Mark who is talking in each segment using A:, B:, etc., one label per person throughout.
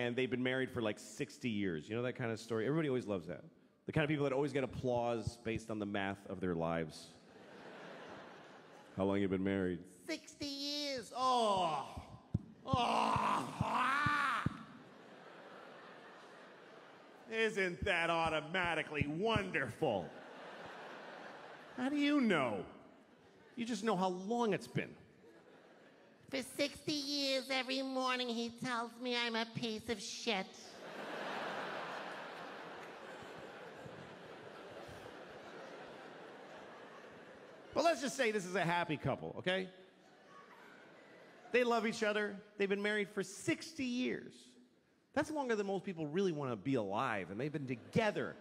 A: and they've been married for like 60 years. You know that kind of story? Everybody always loves that. The kind of people that always get applause based on the math of their lives. How long you been married?
B: 60 years. Oh. Oh.
A: Isn't that automatically wonderful? How do you know? You just know how long it's been.
B: For 60 years, every morning he tells me I'm a piece of shit.
A: But let's just say this is a happy couple, okay? They love each other. They've been married for 60 years. That's longer than most people really want to be alive, and they've been together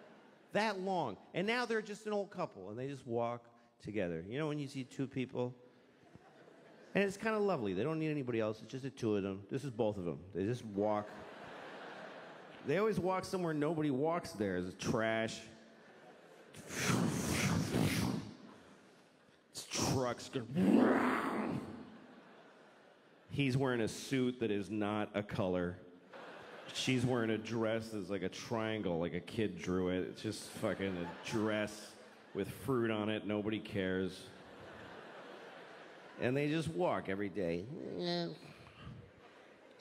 A: that long. And now they're just an old couple, and they just walk together. You know when you see two people? And it's kind of lovely. They don't need anybody else. It's just the two of them. This is both of them. They just walk. They always walk somewhere nobody walks there. It's trash. It's trucks. He's wearing a suit that is not a color. She's wearing a dress that's like a triangle, like a kid drew it. It's just fucking a dress with fruit on it. Nobody cares. And they just walk every day.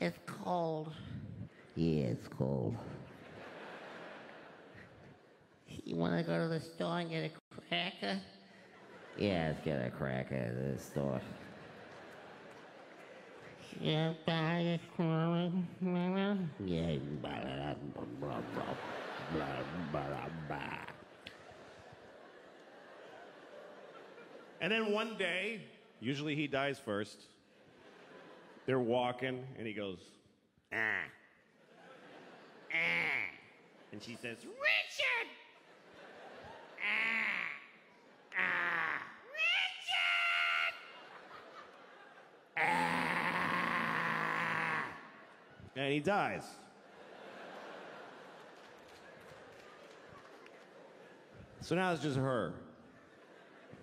B: It's cold. Yeah, it's cold. You want to go to the store and get a cracker? Yeah, let's get a cracker at the store. Yeah, buy a cracker. Yeah, you can buy that. Blah, blah, blah, blah, blah, blah.
A: And then one day, usually he dies first. They're walking, and he goes, ah. Ah. And she says, Richard! Ah. Ah. Richard! Ah. And he dies. So now it's just her,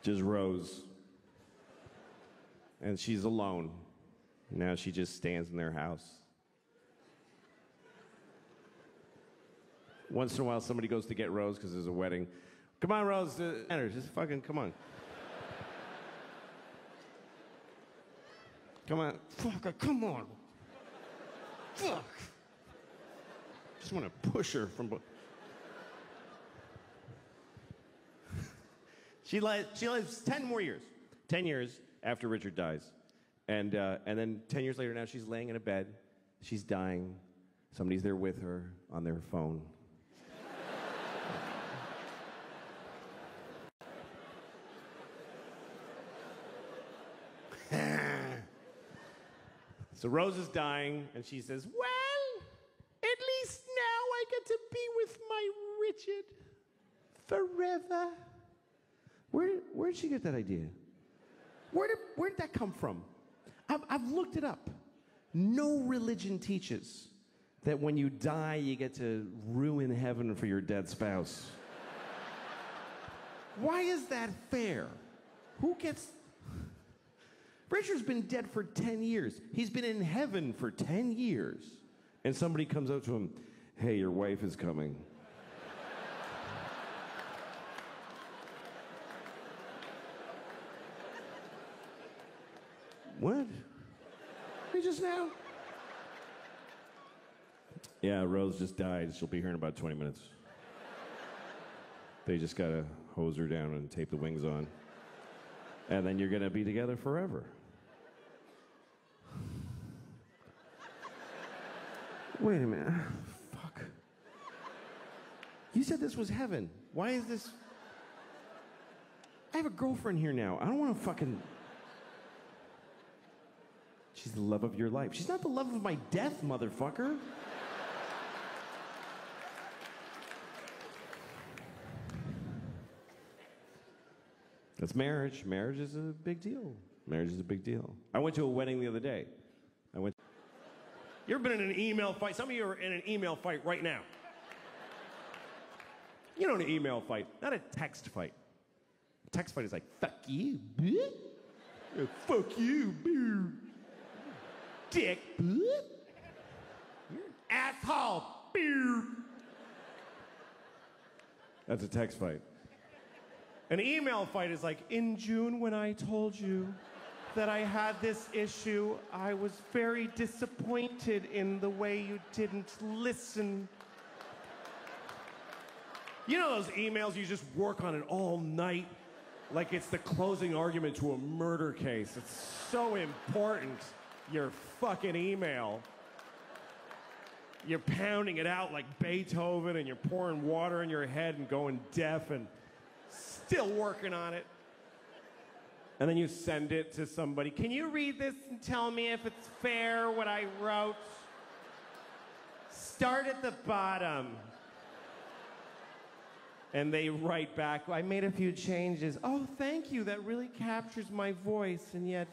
A: just Rose. And she's alone. Now she just stands in their house. Once in a while, somebody goes to get Rose because there's a wedding. Come on, Rose. Uh, enter. Just fucking come on. Come on. Fuck, uh, come on. Fuck. Just want to push her from. She, li- she lives 10 more years. 10 years after Richard dies. And, uh, and then 10 years later, now she's laying in a bed. She's dying. Somebody's there with her on their phone. so Rose is dying, and she says, Well, at least now I get to be with my Richard forever. Where, where did she get that idea? Where did, where did that come from? I've, I've looked it up. No religion teaches that when you die, you get to ruin heaven for your dead spouse. Why is that fair? Who gets. Richard's been dead for 10 years. He's been in heaven for 10 years. And somebody comes up to him, hey, your wife is coming. What? Me just now? Yeah, Rose just died. She'll be here in about 20 minutes. They just gotta hose her down and tape the wings on. And then you're gonna be together forever. Wait a minute. Fuck. You said this was heaven. Why is this? I have a girlfriend here now. I don't wanna fucking. She's the love of your life. She's not the love of my death, motherfucker. That's marriage. Marriage is a big deal. Marriage is a big deal. I went to a wedding the other day. I went. You ever been in an email fight? Some of you are in an email fight right now. You know, an email fight, not a text fight. A text fight is like, fuck you, bitch. Fuck you, bitch dick. You're asshole. That's a text fight. An email fight is like, in June when I told you that I had this issue, I was very disappointed in the way you didn't listen. You know those emails you just work on it all night? Like it's the closing argument to a murder case. It's so important, your fucking email. You're pounding it out like Beethoven and you're pouring water in your head and going deaf and still working on it. And then you send it to somebody. Can you read this and tell me if it's fair what I wrote? Start at the bottom. And they write back, I made a few changes. Oh, thank you. That really captures my voice. And yet.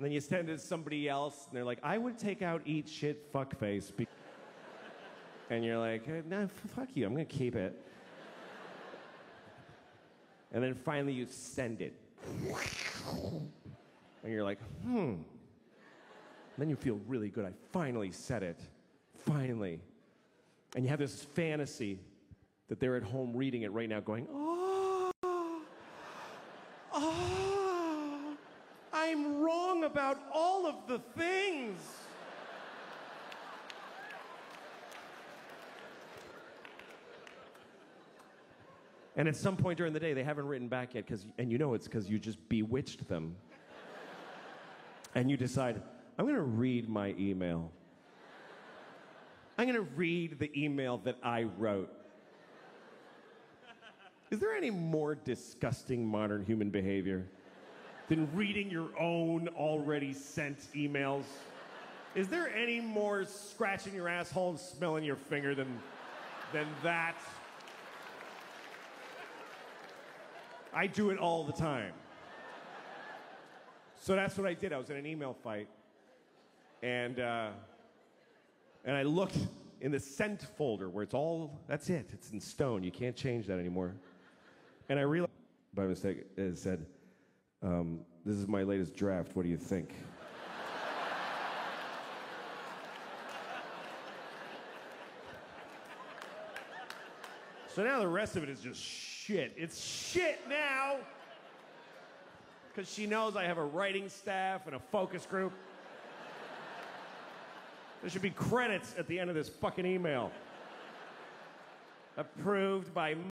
A: And then you send it to somebody else, and they're like, I would take out eat shit fuckface. Be-. And you're like, "Eh, no, f- fuck you. I'm to keep it. And then finally you send it. And you're like, hmm. And then you feel really good. I finally said it. Finally. And you have this fantasy that they're at home reading it right now, going, oh, oh, I'm wrong about all of the things. And at some point during the day, they haven't written back yet, cause, and you know it's because you just bewitched them. and you decide, I'm going to read my email. I'm going to read the email that I wrote. Is there any more disgusting modern human behavior than reading your own already sent emails? Is there any more scratching your asshole and smelling your finger than, than that? I do it all the time. So that's what I did. I was in an email fight, and uh, and I looked in the sent folder where it's all that's it. It's in stone. You can't change that anymore. And I realized by mistake it said, um, "This is my latest draft. What do you think?" So now the rest of it is just shit. It's shit now. Because she knows I have a writing staff and a focus group. There should be credits at the end of this fucking email. Approved by